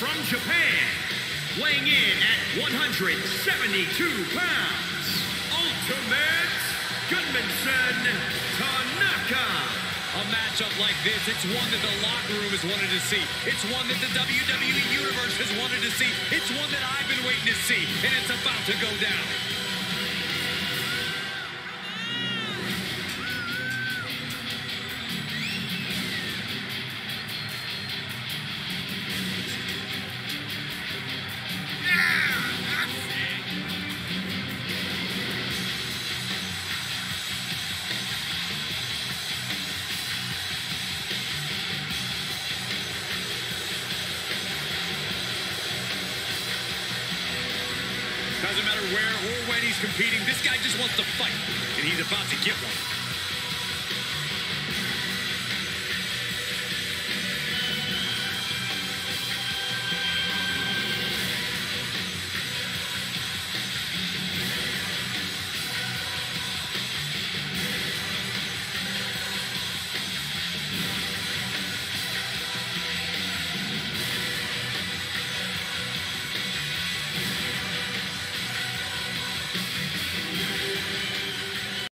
Japan, weighing in at 172 pounds, Ultimate Gundham Tanaka. A matchup like this, it's one that the locker room has wanted to see. It's one that the WWE Universe has wanted to see. It's one that I've been waiting to see, and it's about to go down. Doesn't matter where or when he's competing, this guy just wants to fight, and he's about to get one.